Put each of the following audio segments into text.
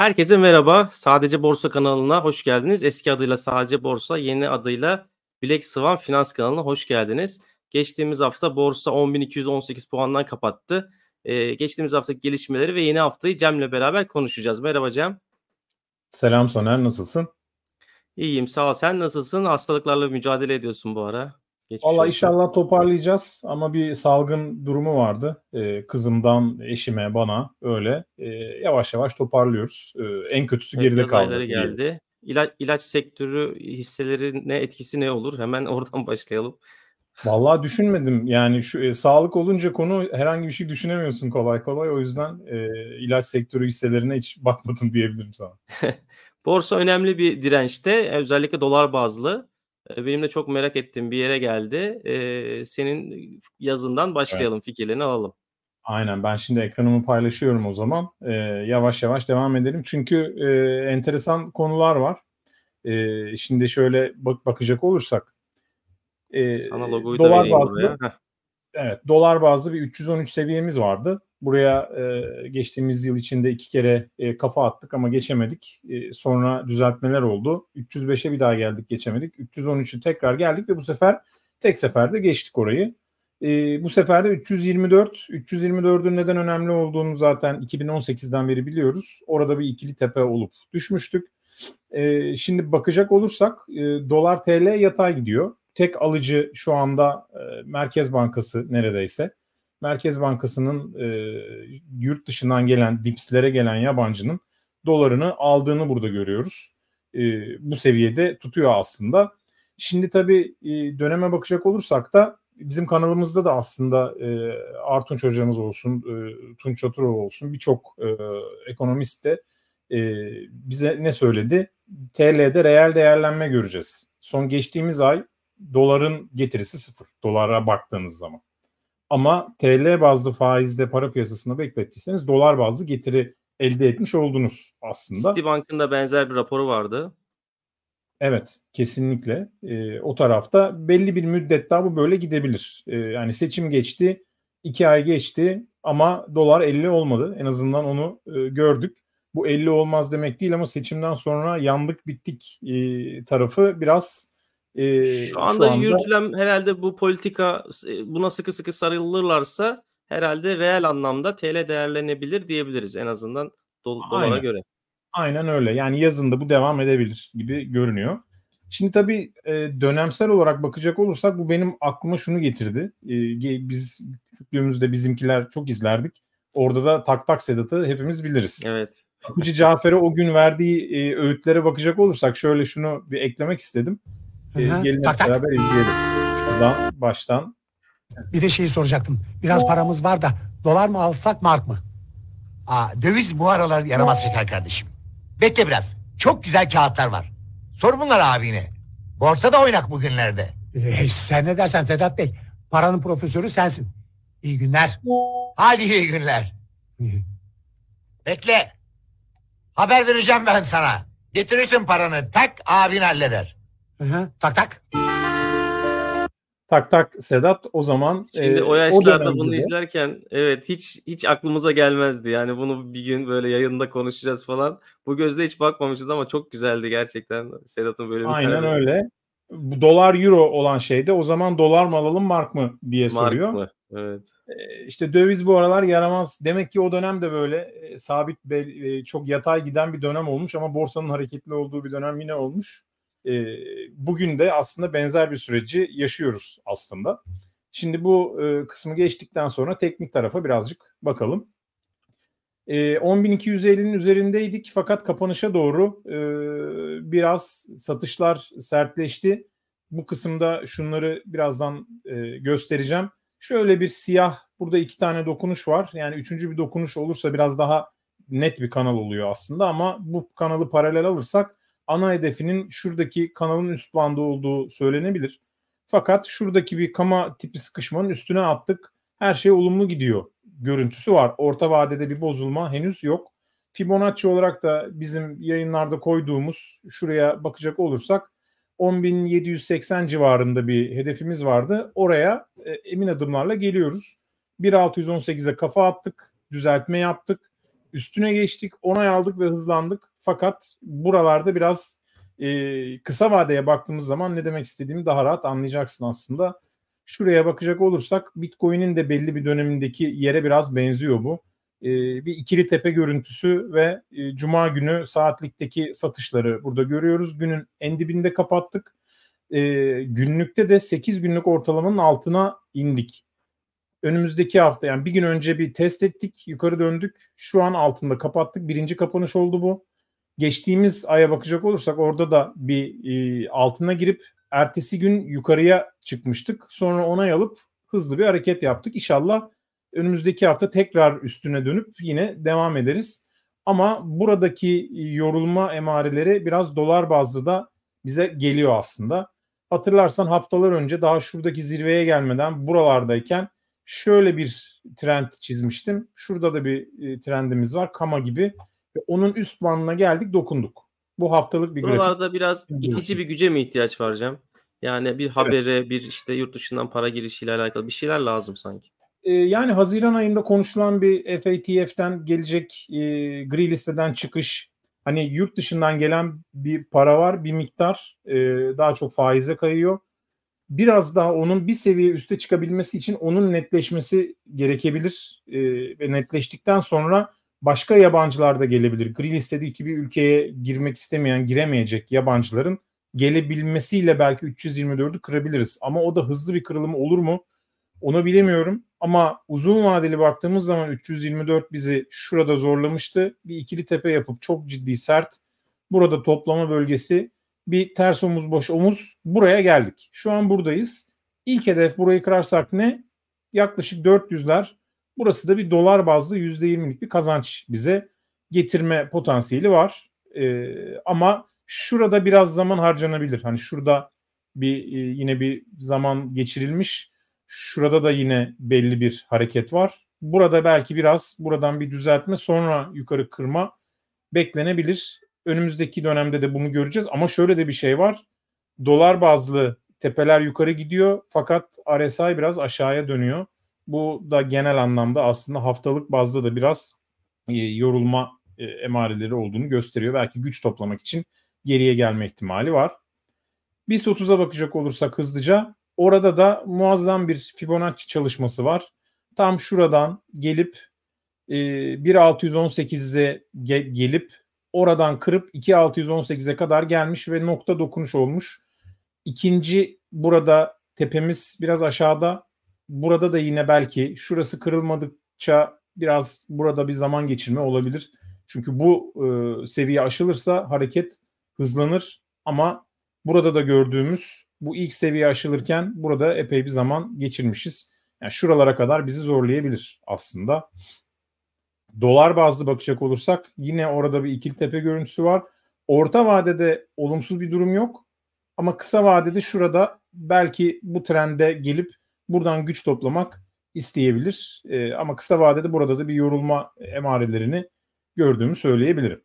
Herkese merhaba. Sadece Borsa kanalına hoş geldiniz. Eski adıyla Sadece Borsa, yeni adıyla Black Swan Finans kanalına hoş geldiniz. Geçtiğimiz hafta borsa 10.218 puandan kapattı. Ee, geçtiğimiz haftaki gelişmeleri ve yeni haftayı Cem'le beraber konuşacağız. Merhaba Cem. Selam Soner, nasılsın? İyiyim, sağ ol. Sen nasılsın? Hastalıklarla mücadele ediyorsun bu ara. Geçmiş Valla inşallah toparlayacağız ama bir salgın durumu vardı. Ee, kızımdan eşime, bana öyle. Ee, yavaş yavaş toparlıyoruz. Ee, en kötüsü evet, geride kaldı. geldi. İlaç, ilaç sektörü hisseleri ne etkisi ne olur? Hemen oradan başlayalım. Vallahi düşünmedim. Yani şu e, sağlık olunca konu herhangi bir şey düşünemiyorsun kolay kolay. O yüzden e, ilaç sektörü hisselerine hiç bakmadım diyebilirim sana. Borsa önemli bir dirençte. Özellikle dolar bazlı. Benim de çok merak ettiğim bir yere geldi. Senin yazından başlayalım, evet. fikirlerini alalım. Aynen ben şimdi ekranımı paylaşıyorum o zaman. Ee, yavaş yavaş devam edelim. Çünkü e, enteresan konular var. E, şimdi şöyle bak bakacak olursak. E, Sana logoyu dolar da bazlı, Evet dolar bazlı bir 313 seviyemiz vardı. Buraya e, geçtiğimiz yıl içinde iki kere e, kafa attık ama geçemedik. E, sonra düzeltmeler oldu. 305'e bir daha geldik geçemedik. 313'ü tekrar geldik ve bu sefer tek seferde geçtik orayı. E, bu sefer de 324. 324'ün neden önemli olduğunu zaten 2018'den beri biliyoruz. Orada bir ikili tepe olup düşmüştük. E, şimdi bakacak olursak e, dolar TL yatay gidiyor. Tek alıcı şu anda e, Merkez Bankası neredeyse. Merkez Bankası'nın e, yurt dışından gelen, dipslere gelen yabancının dolarını aldığını burada görüyoruz. E, bu seviyede tutuyor aslında. Şimdi tabii e, döneme bakacak olursak da bizim kanalımızda da aslında e, Artunç hocamız olsun, e, Tunç Çatırov olsun birçok e, ekonomist de e, bize ne söyledi? TL'de reel değerlenme göreceğiz. Son geçtiğimiz ay doların getirisi sıfır. Dolara baktığınız zaman. Ama TL bazlı faizde para piyasasında beklettiyseniz dolar bazlı getiri elde etmiş oldunuz aslında. Citibank'ın da benzer bir raporu vardı. Evet, kesinlikle. E, o tarafta belli bir müddet daha bu böyle gidebilir. E, yani seçim geçti, iki ay geçti ama dolar 50 olmadı. En azından onu e, gördük. Bu 50 olmaz demek değil ama seçimden sonra yandık bittik e, tarafı biraz Eee, Şu anda şu anda yürütülen herhalde bu politika buna sıkı sıkı sarılırlarsa herhalde reel anlamda TL değerlenebilir diyebiliriz en azından do dolara Aynen. göre. Aynen öyle. Yani yazında bu devam edebilir gibi görünüyor. Şimdi tabii e, dönemsel olarak bakacak olursak bu benim aklıma şunu getirdi. E, biz küçüklüğümüzde bizimkiler çok izlerdik. Orada da Tak Tak Sedat'ı hepimiz biliriz. Evet. Kapıcı Cafer'e o gün verdiği e, öğütlere bakacak olursak şöyle şunu bir eklemek istedim. E, gelin tak, beraber tak. izleyelim. Şuradan baştan. Bir de şeyi soracaktım. Biraz paramız var da dolar mı alsak mark mı? Aa, döviz bu aralar yaramaz şeker kardeşim. Bekle biraz. Çok güzel kağıtlar var. Sor bunlar abine. Borsa da oynak bugünlerde. Ee, sen ne dersen Sedat Bey. Paranın profesörü sensin. İyi günler. Hadi iyi günler. Bekle. Haber vereceğim ben sana. Getirirsin paranı. Tak abin halleder. Hı Tak tak. Tak tak Sedat o zaman Şimdi e, o yaşlarda o bunu izlerken evet hiç hiç aklımıza gelmezdi. Yani bunu bir gün böyle yayında konuşacağız falan. Bu gözle hiç bakmamışız ama çok güzeldi gerçekten Sedat'ın böyle bir Aynen tane. öyle. Bu dolar euro olan şeyde o zaman dolar mı alalım mark mı diye mark soruyor. Mı? Evet. E, işte döviz bu aralar yaramaz. Demek ki o dönem de böyle e, sabit çok yatay giden bir dönem olmuş ama borsanın hareketli olduğu bir dönem yine olmuş e, bugün de aslında benzer bir süreci yaşıyoruz aslında. Şimdi bu e, kısmı geçtikten sonra teknik tarafa birazcık bakalım. E, 10.250'nin üzerindeydik fakat kapanışa doğru e, biraz satışlar sertleşti. Bu kısımda şunları birazdan e, göstereceğim. Şöyle bir siyah burada iki tane dokunuş var. Yani üçüncü bir dokunuş olursa biraz daha net bir kanal oluyor aslında ama bu kanalı paralel alırsak ana hedefinin şuradaki kanalın üst bandı olduğu söylenebilir. Fakat şuradaki bir kama tipi sıkışmanın üstüne attık. Her şey olumlu gidiyor. Görüntüsü var. Orta vadede bir bozulma henüz yok. Fibonacci olarak da bizim yayınlarda koyduğumuz şuraya bakacak olursak 10.780 civarında bir hedefimiz vardı. Oraya e, emin adımlarla geliyoruz. 1.618'e kafa attık, düzeltme yaptık. Üstüne geçtik, onay aldık ve hızlandık. Fakat buralarda biraz e, kısa vadeye baktığımız zaman ne demek istediğimi daha rahat anlayacaksın aslında. Şuraya bakacak olursak Bitcoin'in de belli bir dönemindeki yere biraz benziyor bu. E, bir ikili tepe görüntüsü ve e, Cuma günü saatlikteki satışları burada görüyoruz. Günün en dibinde kapattık. E, günlükte de 8 günlük ortalamanın altına indik önümüzdeki hafta yani bir gün önce bir test ettik yukarı döndük. Şu an altında kapattık. Birinci kapanış oldu bu. Geçtiğimiz aya bakacak olursak orada da bir e, altına girip ertesi gün yukarıya çıkmıştık. Sonra onay alıp hızlı bir hareket yaptık. İnşallah önümüzdeki hafta tekrar üstüne dönüp yine devam ederiz. Ama buradaki yorulma emareleri biraz dolar bazlı da bize geliyor aslında. Hatırlarsan haftalar önce daha şuradaki zirveye gelmeden buralardayken şöyle bir trend çizmiştim. Şurada da bir e, trendimiz var. Kama gibi. Ve onun üst bandına geldik dokunduk. Bu haftalık bir Buralarda grafik. Buralarda biraz itici bir güce mi ihtiyaç var Cem? Yani bir habere, evet. bir işte yurt dışından para girişiyle alakalı bir şeyler lazım sanki. Ee, yani Haziran ayında konuşulan bir FATF'den gelecek e, gri listeden çıkış hani yurt dışından gelen bir para var bir miktar e, daha çok faize kayıyor biraz daha onun bir seviye üste çıkabilmesi için onun netleşmesi gerekebilir e, ve netleştikten sonra başka yabancılar da gelebilir. Gri listede ki bir ülkeye girmek istemeyen, giremeyecek yabancıların gelebilmesiyle belki 324'ü kırabiliriz. Ama o da hızlı bir kırılım olur mu? Onu bilemiyorum. Ama uzun vadeli baktığımız zaman 324 bizi şurada zorlamıştı. Bir ikili tepe yapıp çok ciddi sert. Burada toplama bölgesi bir ters omuz boş omuz buraya geldik. Şu an buradayız. İlk hedef burayı kırarsak ne? Yaklaşık 400'ler. Burası da bir dolar bazlı %20'lik bir kazanç bize getirme potansiyeli var. Ee, ama şurada biraz zaman harcanabilir. Hani şurada bir e, yine bir zaman geçirilmiş. Şurada da yine belli bir hareket var. Burada belki biraz buradan bir düzeltme sonra yukarı kırma beklenebilir. Önümüzdeki dönemde de bunu göreceğiz ama şöyle de bir şey var. Dolar bazlı tepeler yukarı gidiyor fakat RSI biraz aşağıya dönüyor. Bu da genel anlamda aslında haftalık bazda da biraz e, yorulma e, emareleri olduğunu gösteriyor. Belki güç toplamak için geriye gelme ihtimali var. BIST 30'a bakacak olursak hızlıca orada da muazzam bir Fibonacci çalışması var. Tam şuradan gelip e, 1.618'e gelip oradan kırıp 2.618'e kadar gelmiş ve nokta dokunuş olmuş. İkinci burada tepemiz biraz aşağıda. Burada da yine belki şurası kırılmadıkça biraz burada bir zaman geçirme olabilir. Çünkü bu e, seviye aşılırsa hareket hızlanır ama burada da gördüğümüz bu ilk seviye aşılırken burada epey bir zaman geçirmişiz. Yani şuralara kadar bizi zorlayabilir aslında. Dolar bazlı bakacak olursak yine orada bir ikili tepe görüntüsü var. Orta vadede olumsuz bir durum yok. Ama kısa vadede şurada belki bu trende gelip buradan güç toplamak isteyebilir. Ee, ama kısa vadede burada da bir yorulma emarelerini gördüğümü söyleyebilirim.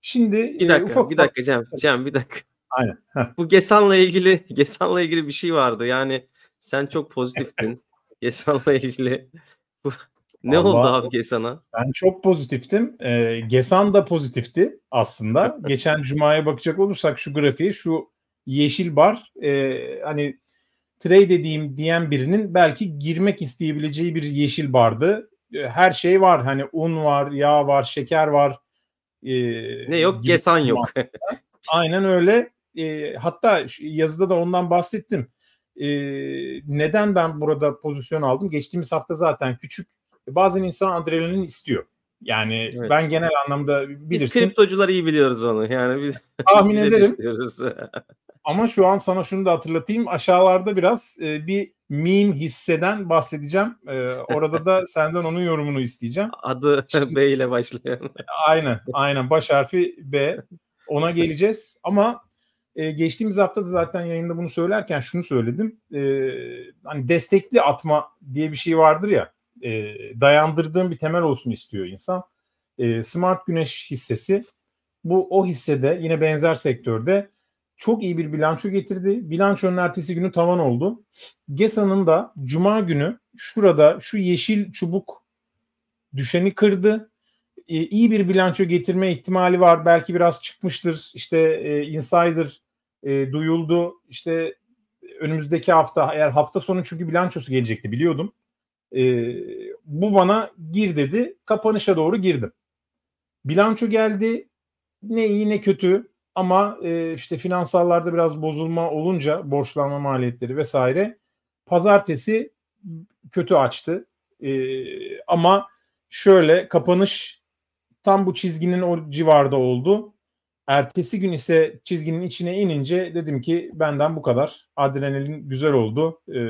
Şimdi bir e, dakika, e, ufak bir dakika Cem, Cem bir dakika. Aynen. Bu Gesan'la ilgili Gesan'la ilgili bir şey vardı. Yani sen çok pozitiftin Gesan'la ilgili. Bu ne Vallahi, oldu abi Gesan'a? Ben çok pozitiftim. E, Gesan da pozitifti aslında. Geçen Cuma'ya bakacak olursak şu grafiğe şu yeşil bar e, hani trade dediğim diyen birinin belki girmek isteyebileceği bir yeşil bardı. E, her şey var hani un var, yağ var, şeker var. E, ne yok? Gesan yok. Aynen öyle. E, hatta yazıda da ondan bahsettim. E, neden ben burada pozisyon aldım? Geçtiğimiz hafta zaten küçük bazen insan adrenalin istiyor. Yani evet. ben genel anlamda bilirsin. Biz kriptocular iyi biliyoruz onu. Yani biz tahmin ederim. Ama şu an sana şunu da hatırlatayım. Aşağılarda biraz e, bir meme hisseden bahsedeceğim. E, orada da senden onun yorumunu isteyeceğim. Adı Şimdi, B ile başlayan. aynen, aynen. Baş harfi B. Ona geleceğiz. Ama e, geçtiğimiz hafta da zaten yayında bunu söylerken şunu söyledim. E, hani destekli atma diye bir şey vardır ya e, dayandırdığım bir temel olsun istiyor insan. E, Smart Güneş hissesi bu o hissede yine benzer sektörde çok iyi bir bilanço getirdi. Bilançonun ertesi günü tavan oldu. GESA'nın da cuma günü şurada şu yeşil çubuk düşeni kırdı. e, iyi bir bilanço getirme ihtimali var. Belki biraz çıkmıştır. İşte e, insider e, duyuldu. İşte önümüzdeki hafta eğer hafta sonu çünkü bilançosu gelecekti biliyordum. E, bu bana gir dedi. Kapanışa doğru girdim. Bilanço geldi. Ne iyi ne kötü ama e, işte finansallarda biraz bozulma olunca borçlanma maliyetleri vesaire pazartesi kötü açtı. E, ama şöyle kapanış tam bu çizginin o civarda oldu. Ertesi gün ise çizginin içine inince dedim ki benden bu kadar. Adrenalin güzel oldu. E,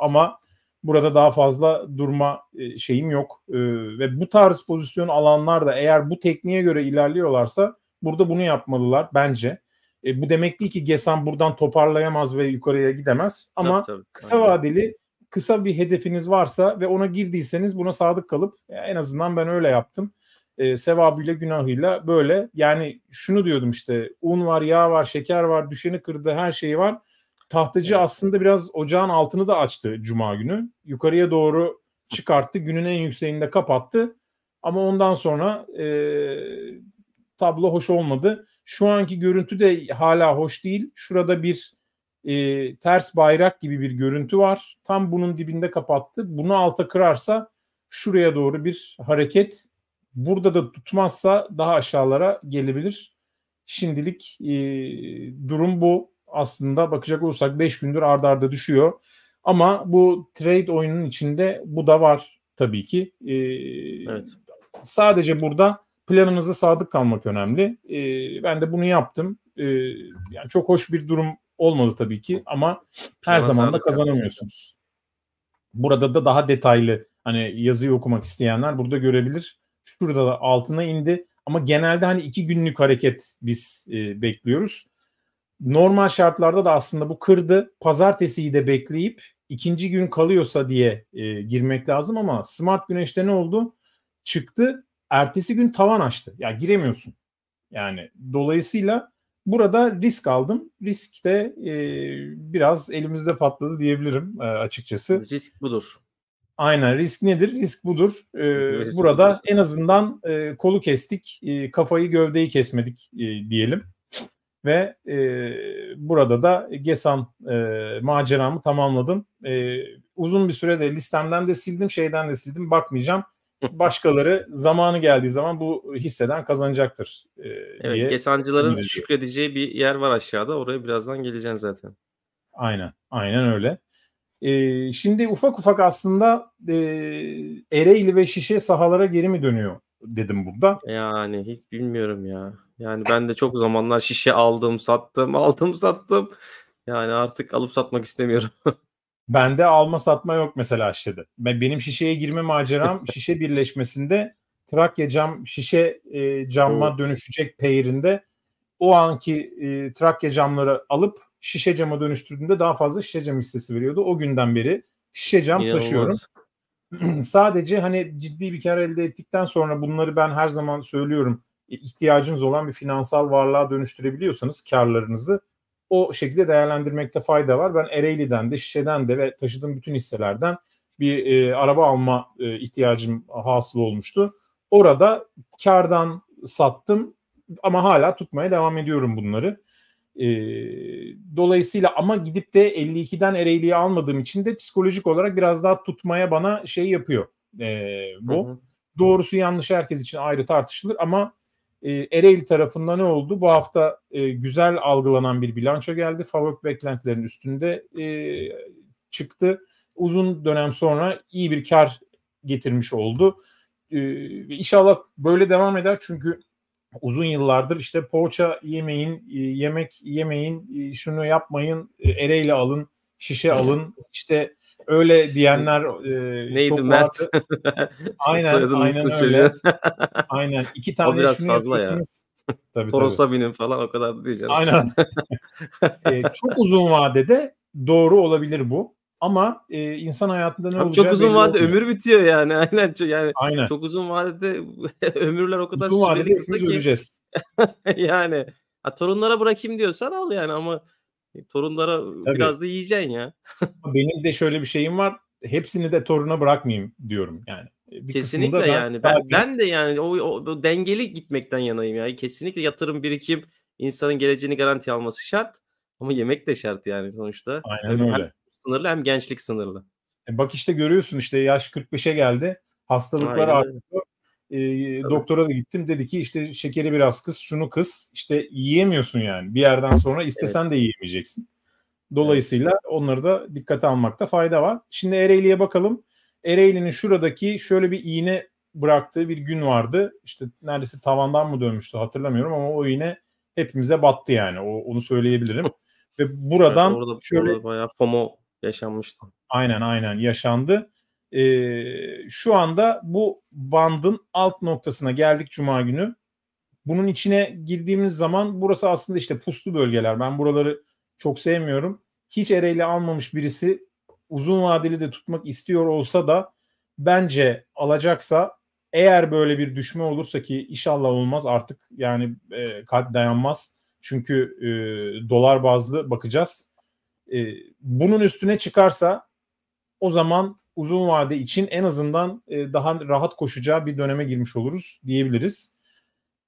ama burada daha fazla durma e, şeyim yok. E, ve bu tarz pozisyon alanlar da eğer bu tekniğe göre ilerliyorlarsa burada bunu yapmalılar bence. E, bu demek değil ki Gesan buradan toparlayamaz ve yukarıya gidemez. Ama tabii, tabii. kısa vadeli kısa bir hedefiniz varsa ve ona girdiyseniz buna sadık kalıp en azından ben öyle yaptım. E, sevabıyla günahıyla böyle yani şunu diyordum işte un var yağ var şeker var düşeni kırdı her şeyi var. Tahtacı evet. aslında biraz ocağın altını da açtı cuma günü. Yukarıya doğru çıkarttı günün en yükseğinde kapattı. Ama ondan sonra e, tablo hoş olmadı. Şu anki görüntü de hala hoş değil. Şurada bir e, ters bayrak gibi bir görüntü var. Tam bunun dibinde kapattı. Bunu alta kırarsa şuraya doğru bir hareket. Burada da tutmazsa daha aşağılara gelebilir. Şimdilik e, durum bu. Aslında bakacak olursak 5 gündür ardarda arda düşüyor. Ama bu trade oyunun içinde bu da var tabii ki. E, evet. Sadece burada planınıza sadık kalmak önemli. E, ben de bunu yaptım. E, yani çok hoş bir durum olmadı tabii ki ama her zaman da kazanamıyorsunuz. Burada da daha detaylı hani yazıyı okumak isteyenler burada görebilir. Şurada da altına indi ama genelde hani iki günlük hareket biz e, bekliyoruz. Normal şartlarda da aslında bu kırdı. Pazartesiyi de bekleyip ikinci gün kalıyorsa diye e, girmek lazım ama Smart Güneş'te ne oldu? Çıktı. Ertesi gün tavan açtı. Ya giremiyorsun. Yani dolayısıyla Burada risk aldım. Risk de e, biraz elimizde patladı diyebilirim e, açıkçası. Risk budur. Aynen risk nedir? Risk budur. Ee, risk burada budur. en azından e, kolu kestik, e, kafayı gövdeyi kesmedik e, diyelim. Ve e, burada da Gesan e, maceramı tamamladım. E, uzun bir sürede listemden de sildim, şeyden de sildim. Bakmayacağım başkaları zamanı geldiği zaman bu hisseden kazanacaktır e, evet, diye. Gesancıların şükredeceği bir yer var aşağıda. Oraya birazdan geleceksin zaten. Aynen. Aynen öyle. E, şimdi ufak ufak aslında e, Ereğli ve Şişe sahalara geri mi dönüyor dedim burada. Yani hiç bilmiyorum ya. Yani ben de çok zamanlar şişe aldım, sattım, aldım, sattım. Yani artık alıp satmak istemiyorum. Bende alma satma yok mesela şişede. Ben benim şişeye girme maceram şişe birleşmesinde Trakya cam şişe e, camma dönüşecek peyrinde o anki e, Trakya camları alıp şişe cama dönüştürdüğümde daha fazla şişe cam hissesi veriyordu. O günden beri şişe cam İnanılmaz. taşıyorum. Sadece hani ciddi bir kar elde ettikten sonra bunları ben her zaman söylüyorum. E, ihtiyacınız olan bir finansal varlığa dönüştürebiliyorsanız karlarınızı o şekilde değerlendirmekte fayda var. Ben Ereğli'den de Şişe'den de ve taşıdığım bütün hisselerden bir e, araba alma e, ihtiyacım hasıl olmuştu. Orada kardan sattım ama hala tutmaya devam ediyorum bunları. E, dolayısıyla ama gidip de 52'den Ereğli'yi almadığım için de psikolojik olarak biraz daha tutmaya bana şey yapıyor e, bu. Hı hı. Doğrusu yanlış herkes için ayrı tartışılır ama e, Ereğli tarafında ne oldu? Bu hafta e, güzel algılanan bir bilanço geldi. Favök beklentilerin üstünde e, çıktı. Uzun dönem sonra iyi bir kar getirmiş oldu. E, inşallah böyle devam eder çünkü uzun yıllardır işte poğaça yemeyin, e, yemek yemeyin, e, şunu yapmayın, e, Ereğli alın, şişe alın, işte öyle diyenler e, Neydi çok Mert? aynen aynen öyle. aynen. İki tane o biraz fazla ya. tabii, Toros'a tabii. binin falan o kadar da diyeceğim. Aynen. e, çok uzun vadede doğru olabilir bu. Ama e, insan hayatında ne olacak? Çok uzun vadede ömür bitiyor yani. Aynen. Yani Aynen. Çok uzun vadede ömürler o kadar uzun vadede kısa ki. öleceğiz. yani ha, torunlara bırakayım diyorsan al yani ama Torunlara Tabii. biraz da yiyeceksin ya. Benim de şöyle bir şeyim var. Hepsini de toruna bırakmayayım diyorum yani. Bir Kesinlikle kısmında yani. Ben, sadece- ben de yani o, o, o dengeli gitmekten yanayım yani. Kesinlikle yatırım birikim insanın geleceğini garanti alması şart. Ama yemek de şart yani sonuçta. Aynen öyle. Sınırlı hem gençlik sınırlı. E bak işte görüyorsun işte yaş 45'e geldi. Hastalıklar artıyor. E, doktora da gittim. Dedi ki işte şekeri biraz kıs, şunu kıs. İşte yiyemiyorsun yani. Bir yerden sonra istesen de yiyemeyeceksin. Dolayısıyla onları da dikkate almakta fayda var. Şimdi Ereğli'ye bakalım. Ereğli'nin şuradaki şöyle bir iğne bıraktığı bir gün vardı. İşte neredeyse tavandan mı dönmüştü hatırlamıyorum ama o iğne hepimize battı yani. O, onu söyleyebilirim. Ve buradan Evet, orada, şöyle orada bayağı FOMO yaşanmıştı. Aynen aynen yaşandı. Ee, şu anda bu bandın alt noktasına geldik Cuma günü. Bunun içine girdiğimiz zaman burası aslında işte puslu bölgeler. Ben buraları çok sevmiyorum. Hiç Ereğli almamış birisi uzun vadeli de tutmak istiyor olsa da bence alacaksa eğer böyle bir düşme olursa ki inşallah olmaz artık yani e, kalp dayanmaz. Çünkü e, dolar bazlı bakacağız. E, bunun üstüne çıkarsa o zaman uzun vade için en azından e, daha rahat koşacağı bir döneme girmiş oluruz diyebiliriz.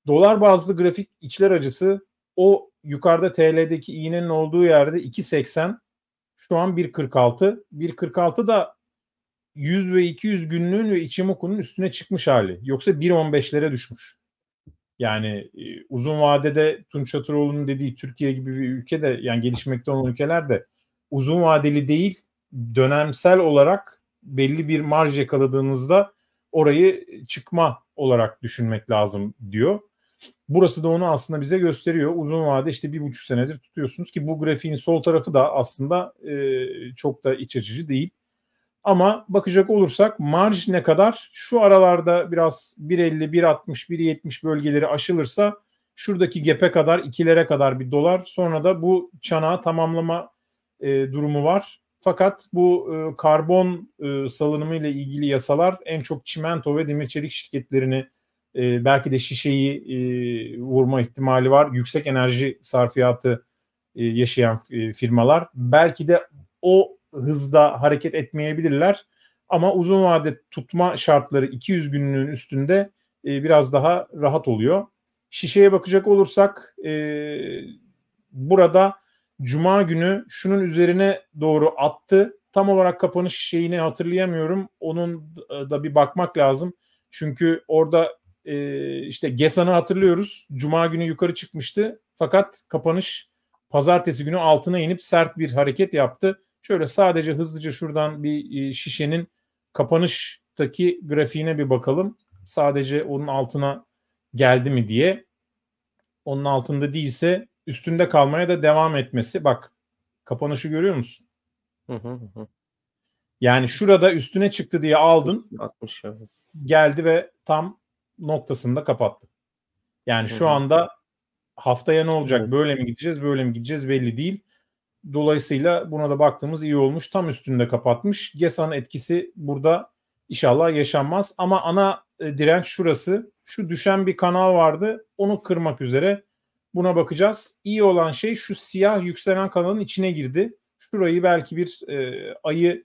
Dolar bazlı grafik içler acısı o yukarıda TL'deki iğnenin olduğu yerde 2.80 şu an 1.46. 1.46 da 100 ve 200 günlüğün ve Ichimoku'nun üstüne çıkmış hali. Yoksa 1.15'lere düşmüş. Yani e, uzun vadede Tunç Çatıroğlu'nun dediği Türkiye gibi bir ülkede yani gelişmekte olan ülkelerde uzun vadeli değil dönemsel olarak belli bir marj yakaladığınızda orayı çıkma olarak düşünmek lazım diyor. Burası da onu aslında bize gösteriyor. Uzun vade işte bir buçuk senedir tutuyorsunuz ki bu grafiğin sol tarafı da aslında e, çok da iç açıcı değil. Ama bakacak olursak marj ne kadar? Şu aralarda biraz 1.50, 1.60, 1.70 bölgeleri aşılırsa şuradaki gap'e kadar, ikilere kadar bir dolar. Sonra da bu çanağı tamamlama e, durumu var. Fakat bu e, karbon e, salınımı ile ilgili yasalar en çok çimento ve demir çelik şirketlerini e, belki de şişeyi e, vurma ihtimali var. Yüksek enerji sarfiyatı e, yaşayan e, firmalar. Belki de o hızda hareket etmeyebilirler. Ama uzun vade tutma şartları 200 günlüğün üstünde e, biraz daha rahat oluyor. Şişeye bakacak olursak e, burada Cuma günü şunun üzerine doğru attı. Tam olarak kapanış şeyini hatırlayamıyorum. Onun da bir bakmak lazım. Çünkü orada e, işte Gesan'ı hatırlıyoruz. Cuma günü yukarı çıkmıştı. Fakat kapanış pazartesi günü altına inip sert bir hareket yaptı. Şöyle sadece hızlıca şuradan bir şişenin kapanıştaki grafiğine bir bakalım. Sadece onun altına geldi mi diye. Onun altında değilse üstünde kalmaya da devam etmesi. Bak kapanışı görüyor musun? Hı hı hı. Yani şurada üstüne çıktı diye aldın. 60 evet. Geldi ve tam noktasında kapattı. Yani şu anda haftaya ne olacak? Evet. Böyle mi gideceğiz, böyle mi gideceğiz belli değil. Dolayısıyla buna da baktığımız iyi olmuş. Tam üstünde kapatmış. Gesan etkisi burada inşallah yaşanmaz. Ama ana e, direnç şurası. Şu düşen bir kanal vardı. Onu kırmak üzere. Buna bakacağız. İyi olan şey şu siyah yükselen kanalın içine girdi. Şurayı belki bir e, ayı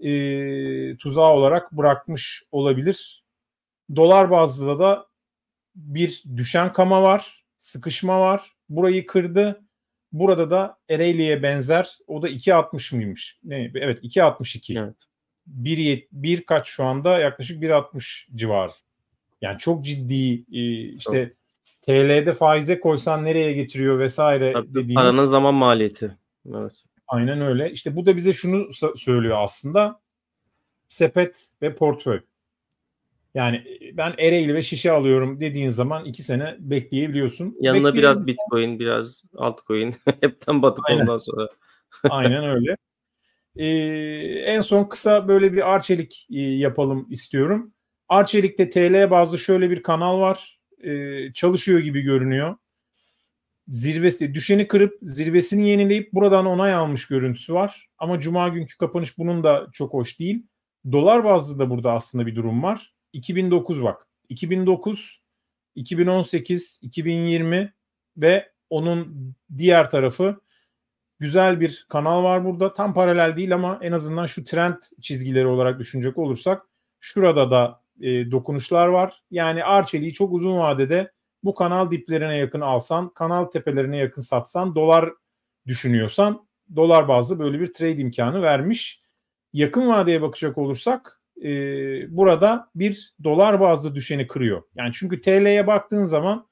e, tuzağı olarak bırakmış olabilir. Dolar bazlı da bir düşen kama var, sıkışma var. Burayı kırdı. Burada da Ereğli'ye benzer. O da 2.60 mıymış? Ne? Evet 2.62. Evet. Bir, bir kaç şu anda yaklaşık 1.60 civarı. Yani çok ciddi e, işte TL'de faize koysan nereye getiriyor vesaire Tabii, dediğimiz. Paranın zaman maliyeti. Evet. Aynen öyle. İşte bu da bize şunu söylüyor aslında. Sepet ve portföy. Yani e, ben Ereğli ve şişe alıyorum dediğin zaman iki sene bekleyebiliyorsun. Yanına biraz Bitcoin, biraz altcoin. Hepten batıp Aynen. ondan sonra. Aynen öyle. Ee, en son kısa böyle bir Arçelik e, yapalım istiyorum. Arçelik'te TL bazlı şöyle bir kanal var. Ee, çalışıyor gibi görünüyor. Zirvesi, düşeni kırıp zirvesini yenileyip buradan onay almış görüntüsü var. Ama cuma günkü kapanış bunun da çok hoş değil. Dolar bazlı da burada aslında bir durum var. 2009 bak. 2009, 2018, 2020 ve onun diğer tarafı güzel bir kanal var burada. Tam paralel değil ama en azından şu trend çizgileri olarak düşünecek olursak şurada da e, dokunuşlar var. Yani Arçelik'i çok uzun vadede bu kanal diplerine yakın alsan, kanal tepelerine yakın satsan, dolar düşünüyorsan dolar bazlı böyle bir trade imkanı vermiş. Yakın vadeye bakacak olursak e, burada bir dolar bazlı düşeni kırıyor. Yani çünkü TL'ye baktığın zaman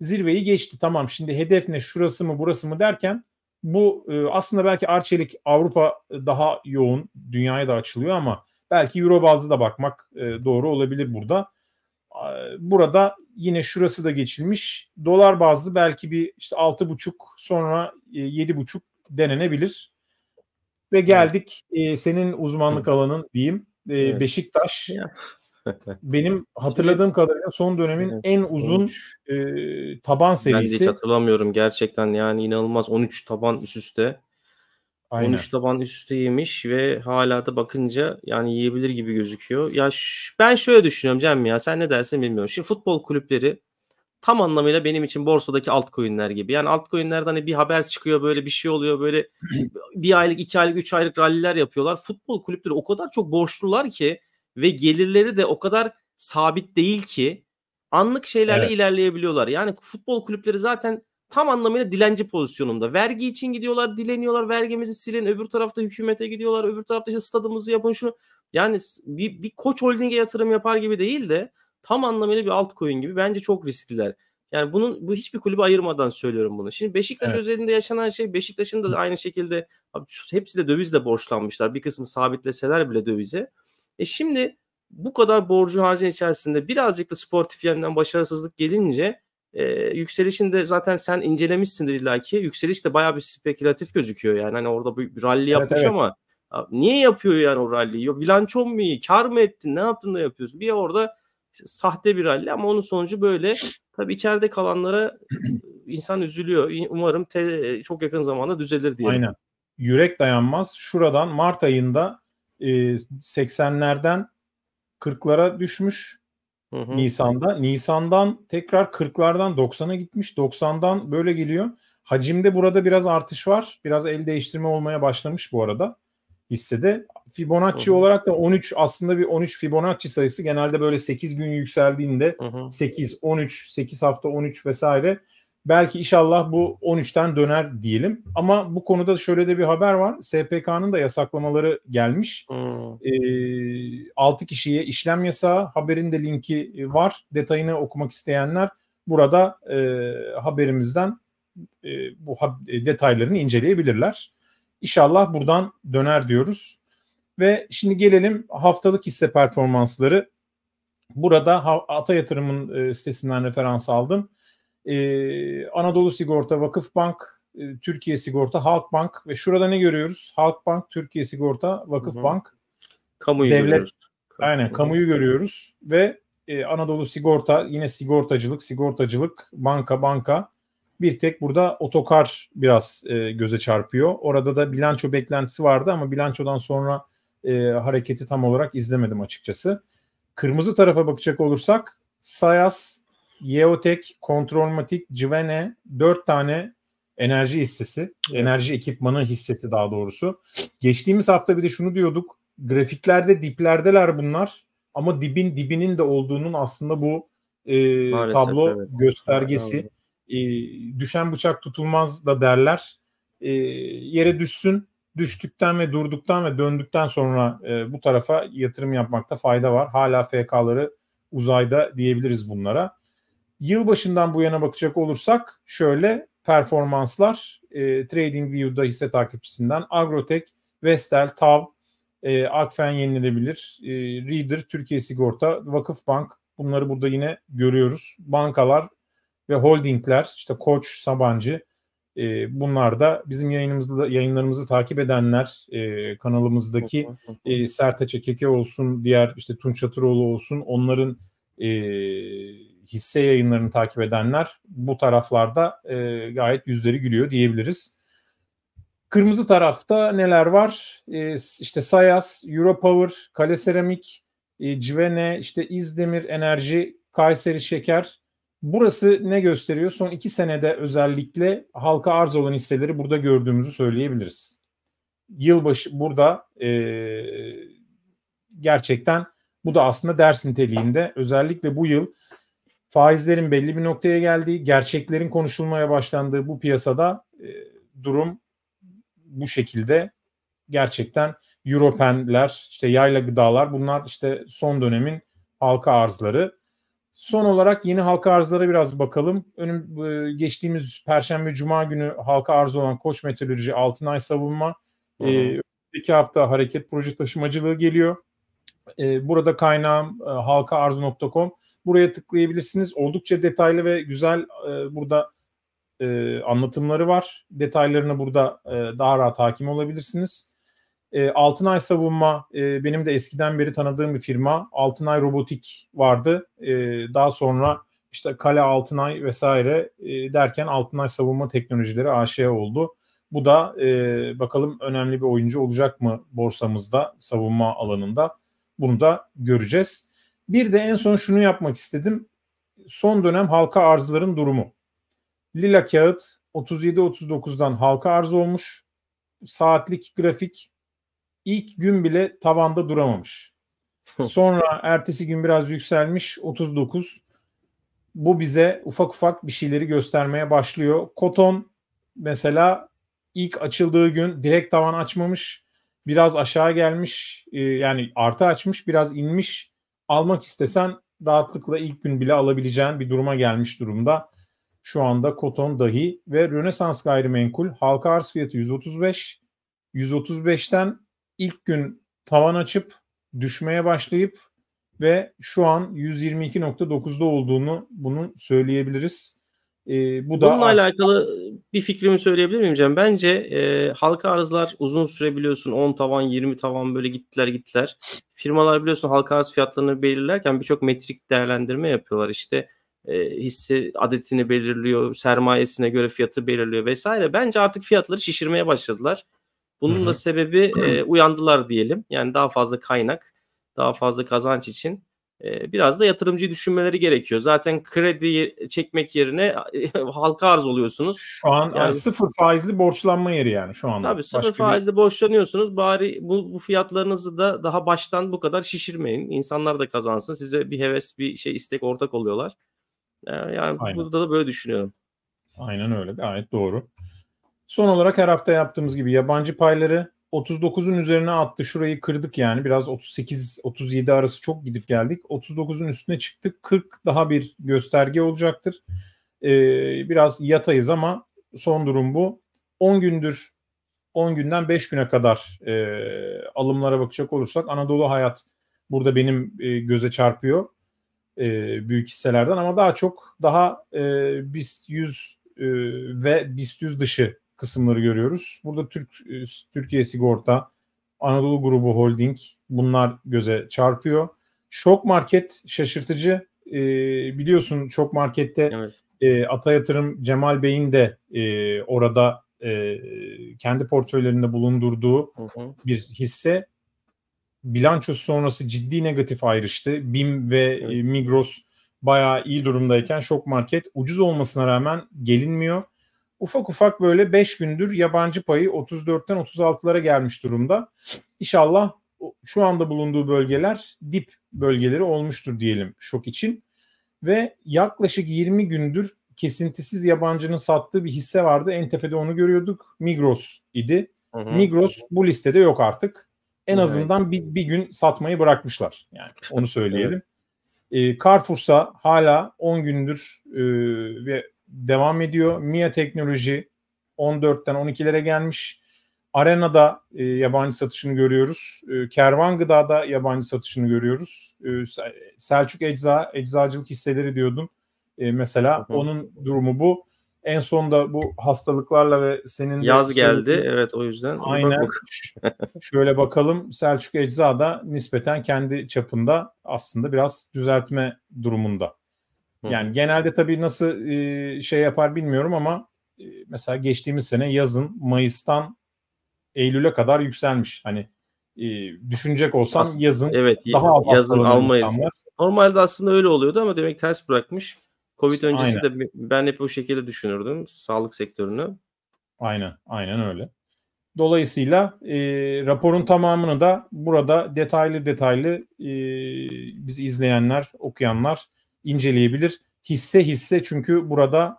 zirveyi geçti. Tamam şimdi hedef ne şurası mı burası mı derken bu e, aslında belki Arçelik Avrupa daha yoğun dünyaya da açılıyor ama belki Euro bazlı da bakmak e, doğru olabilir burada. Burada yine şurası da geçilmiş. Dolar bazlı belki bir işte 6,5 sonra e, 7,5 denenebilir. Ve geldik e, senin uzmanlık alanın diyeyim. E, evet. Beşiktaş. Benim hatırladığım kadarıyla son dönemin evet. en uzun e, taban serisi. Ben de hiç hatırlamıyorum gerçekten yani inanılmaz 13 taban üst üste. Aynen. 13 taban üst üste yemiş ve hala da bakınca yani yiyebilir gibi gözüküyor. Ya ben şöyle düşünüyorum Cem ya sen ne dersin bilmiyorum. Şimdi futbol kulüpleri tam anlamıyla benim için borsadaki altcoin'ler gibi. Yani altcoin'lerden hani bir haber çıkıyor böyle bir şey oluyor böyle bir aylık, iki aylık, üç aylık ralliler yapıyorlar. Futbol kulüpleri o kadar çok borçlular ki ve gelirleri de o kadar sabit değil ki anlık şeylerle evet. ilerleyebiliyorlar. Yani futbol kulüpleri zaten tam anlamıyla dilenci pozisyonunda. Vergi için gidiyorlar, dileniyorlar, vergimizi silin. Öbür tarafta hükümete gidiyorlar, öbür tarafta işte stadımızı yapın şu. Yani bir, bir koç holdinge yatırım yapar gibi değil de tam anlamıyla bir altcoin gibi bence çok riskliler. Yani bunun bu hiçbir kulübü ayırmadan söylüyorum bunu. Şimdi Beşiktaş evet. özelinde yaşanan şey Beşiktaş'ın da aynı şekilde abi hepsi de dövizle borçlanmışlar. Bir kısmı sabitleseler bile dövize. E şimdi bu kadar borcu harcın içerisinde birazcık da sportif yönden başarısızlık gelince e, yükselişin de zaten sen incelemişsindir illaki. Yükseliş de bayağı bir spekülatif gözüküyor yani. Hani orada bir, rally yapmış evet, evet. ama niye yapıyor yani o rally'yi? Bilançon mu iyi? Kar mı ettin? Ne yaptın da yapıyorsun? Bir orada sahte bir rally ama onun sonucu böyle. Tabii içeride kalanlara insan üzülüyor. Umarım te, çok yakın zamanda düzelir diye. Aynen. Yürek dayanmaz. Şuradan Mart ayında e, 80'lerden 40'lara düşmüş. Hı hı. Nisan'da. Nisan'dan tekrar 40'lardan 90'a gitmiş. 90'dan böyle geliyor. Hacimde burada biraz artış var. Biraz el değiştirme olmaya başlamış bu arada hissede. Fibonacci hı hı. olarak da 13 aslında bir 13 Fibonacci sayısı genelde böyle 8 gün yükseldiğinde hı hı. 8, 13, 8 hafta 13 vesaire belki inşallah bu 13'ten döner diyelim. Ama bu konuda şöyle de bir haber var. SPK'nın da yasaklamaları gelmiş. Hmm. E, 6 kişiye işlem yasağı. Haberin de linki var. Detayını okumak isteyenler burada e, haberimizden e, bu e, detaylarını inceleyebilirler. İnşallah buradan döner diyoruz. Ve şimdi gelelim haftalık hisse performansları. Burada Ata Yatırım'ın e, sitesinden referans aldım. Ee, Anadolu Sigorta, Vakıfbank, e, Türkiye Sigorta, Halkbank ve şurada ne görüyoruz? Halkbank, Türkiye Sigorta, Vakıfbank, kamuyu devlet, görüyoruz. Aynen kamuyu görüyoruz ve e, Anadolu Sigorta yine sigortacılık, sigortacılık, banka, banka. Bir tek burada otokar biraz e, göze çarpıyor. Orada da bilanço beklentisi vardı ama bilançodan sonra e, hareketi tam olarak izlemedim açıkçası. Kırmızı tarafa bakacak olursak Sayas, Yeotek, Kontrolmatik, Civene 4 tane enerji hissesi, enerji ekipmanı hissesi daha doğrusu. Geçtiğimiz hafta bir de şunu diyorduk. Grafiklerde diplerdeler bunlar ama dibin dibinin de olduğunun aslında bu e, Maalesef, tablo evet. göstergesi. E, düşen bıçak tutulmaz da derler. E, yere düşsün, düştükten ve durduktan ve döndükten sonra e, bu tarafa yatırım yapmakta fayda var. Hala FK'ları uzayda diyebiliriz bunlara. Yılbaşından bu yana bakacak olursak şöyle performanslar e, TradingView'da hisse takipçisinden Agrotek, Vestel, TAV, e, Akfen yenilebilir, e, Reader, Türkiye Sigorta, Vakıfbank bunları burada yine görüyoruz. Bankalar ve holdingler işte Koç, Sabancı e, bunlar da bizim yayınımızda yayınlarımızı takip edenler e, kanalımızdaki e, Sertaç Ekeke olsun diğer işte Tunç Çatıroğlu olsun onların e, hisse yayınlarını takip edenler bu taraflarda e, gayet yüzleri gülüyor diyebiliriz. Kırmızı tarafta neler var? E, işte Sayas, Europower, Kale Seramik, e, Civene, işte İzdemir Enerji, Kayseri Şeker. Burası ne gösteriyor? Son iki senede özellikle halka arz olan hisseleri burada gördüğümüzü söyleyebiliriz. Yılbaşı burada e, gerçekten Bu da aslında ders niteliğinde. Özellikle bu yıl faizlerin belli bir noktaya geldiği, gerçeklerin konuşulmaya başlandığı bu piyasada e, durum bu şekilde gerçekten Europenler, işte yayla gıdalar bunlar işte son dönemin halka arzları. Son olarak yeni halka arzlara biraz bakalım. Önüm e, geçtiğimiz Perşembe Cuma günü halka arz olan Koç Meteoroloji Altınay Savunma. Hı E, iki hafta hareket proje taşımacılığı geliyor. E, burada kaynağım e, halkaarz.com. Buraya tıklayabilirsiniz. Oldukça detaylı ve güzel e, burada e, anlatımları var. Detaylarına burada e, daha rahat hakim olabilirsiniz. E, Altınay Savunma e, benim de eskiden beri tanıdığım bir firma. Altınay Robotik vardı. E, daha sonra işte Kale Altınay vesaire e, derken Altınay Savunma Teknolojileri AŞ oldu. Bu da e, bakalım önemli bir oyuncu olacak mı borsamızda savunma alanında bunu da göreceğiz. Bir de en son şunu yapmak istedim. Son dönem halka arzların durumu. Lila kağıt 37-39'dan halka arz olmuş. Saatlik grafik ilk gün bile tavanda duramamış. Sonra ertesi gün biraz yükselmiş 39. Bu bize ufak ufak bir şeyleri göstermeye başlıyor. Koton mesela ilk açıldığı gün direkt tavan açmamış. Biraz aşağı gelmiş e, yani artı açmış biraz inmiş. Almak istesen rahatlıkla ilk gün bile alabileceğin bir duruma gelmiş durumda. Şu anda Koton dahi ve Rönesans gayrimenkul halka arz fiyatı 135. 135'ten ilk gün tavan açıp düşmeye başlayıp ve şu an 122.9'da olduğunu bunun söyleyebiliriz. E, bu da Bununla alakalı bir fikrimi söyleyebilir miyim Cem? Bence e, halka arzlar uzun süre biliyorsun 10 tavan 20 tavan böyle gittiler gittiler. Firmalar biliyorsun halka arz fiyatlarını belirlerken birçok metrik değerlendirme yapıyorlar. İşte e, hisse adetini belirliyor, sermayesine göre fiyatı belirliyor vesaire. Bence artık fiyatları şişirmeye başladılar. Bunun Hı-hı. da sebebi e, uyandılar diyelim. Yani daha fazla kaynak, daha fazla kazanç için biraz da yatırımcı düşünmeleri gerekiyor. Zaten kredi çekmek yerine halka arz oluyorsunuz. Şu an yani, sıfır faizli borçlanma yeri yani şu anda. Tabii sıfır Başka faizli bir... borçlanıyorsunuz. Bari bu, bu fiyatlarınızı da daha baştan bu kadar şişirmeyin. İnsanlar da kazansın. Size bir heves, bir şey istek ortak oluyorlar. Yani Aynen. burada da böyle düşünüyorum. Aynen öyle. Gayet doğru. Son olarak her hafta yaptığımız gibi yabancı payları 39'un üzerine attı. Şurayı kırdık yani. Biraz 38-37 arası çok gidip geldik. 39'un üstüne çıktık. 40 daha bir gösterge olacaktır. Ee, biraz yatayız ama son durum bu. 10 gündür 10 günden 5 güne kadar e, alımlara bakacak olursak Anadolu Hayat burada benim e, göze çarpıyor e, büyük hisselerden ama daha çok daha e, BIST 100 e, ve BIST 100 dışı kısımları görüyoruz. Burada Türk e, Türkiye Sigorta, Anadolu Grubu Holding bunlar göze çarpıyor. Şok Market şaşırtıcı. E, biliyorsun Şok Market'te evet. e, Ata Yatırım Cemal Bey'in de e, orada e, kendi portföylerinde bulundurduğu hı hı. bir hisse. Bilançosu sonrası ciddi negatif ayrıştı. BİM ve e, evet. Migros bayağı iyi durumdayken Şok Market ucuz olmasına rağmen gelinmiyor ufak ufak böyle 5 gündür yabancı payı 34'ten 36'lara gelmiş durumda. İnşallah şu anda bulunduğu bölgeler dip bölgeleri olmuştur diyelim şok için. Ve yaklaşık 20 gündür kesintisiz yabancının sattığı bir hisse vardı. En tepede onu görüyorduk. Migros idi. Hı hı. Migros bu listede yok artık. En evet. azından bir, bir gün satmayı bırakmışlar. Yani onu söyleyelim. evet. E, Carrefour'sa hala 10 gündür e, ve devam ediyor. Mia Teknoloji 14'ten 12'lere gelmiş. Arena'da e, yabancı satışını görüyoruz. E, Kervan Gıda'da yabancı satışını görüyoruz. E, Selçuk Ecza, eczacılık hisseleri diyordum. E, mesela hı hı. onun durumu bu. En son da bu hastalıklarla ve senin yaz geldi. Söylediğin, evet o yüzden. Aynen. Bak Şöyle bakalım. Selçuk Ecza da nispeten kendi çapında aslında biraz düzeltme durumunda. Yani genelde tabii nasıl e, şey yapar bilmiyorum ama e, mesela geçtiğimiz sene yazın Mayıs'tan Eylül'e kadar yükselmiş. Hani e, düşünecek olsam As- yazın evet, daha az yazın almayız. Insanlar. Normalde aslında öyle oluyordu ama demek ters bırakmış. Covid öncesi aynen. de ben hep o şekilde düşünürdüm sağlık sektörünü. Aynen, aynen öyle. Dolayısıyla e, raporun tamamını da burada detaylı detaylı e, bizi izleyenler, okuyanlar inceleyebilir. Hisse hisse çünkü burada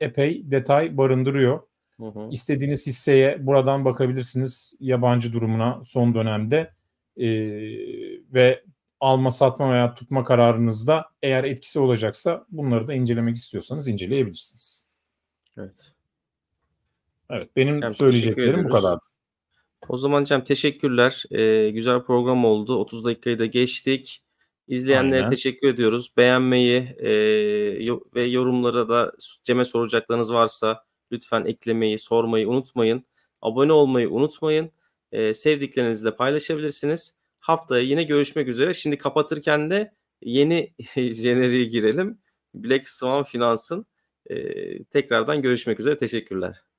epey detay barındırıyor. Hı hı. İstediğiniz hisseye buradan bakabilirsiniz yabancı durumuna son dönemde e, ve alma satma veya tutma kararınızda eğer etkisi olacaksa bunları da incelemek istiyorsanız inceleyebilirsiniz. Evet. Evet benim Cem, söyleyeceklerim bu kadardı. O zaman Cem teşekkürler. Ee, güzel program oldu. 30 dakikayı da geçtik. İzleyenlere Aynen. teşekkür ediyoruz. Beğenmeyi e, ve yorumlara da Cem'e soracaklarınız varsa lütfen eklemeyi, sormayı unutmayın. Abone olmayı unutmayın. E, sevdiklerinizle paylaşabilirsiniz. Haftaya yine görüşmek üzere. Şimdi kapatırken de yeni jeneriğe girelim. Black Swan Finans'ın. E, tekrardan görüşmek üzere. Teşekkürler.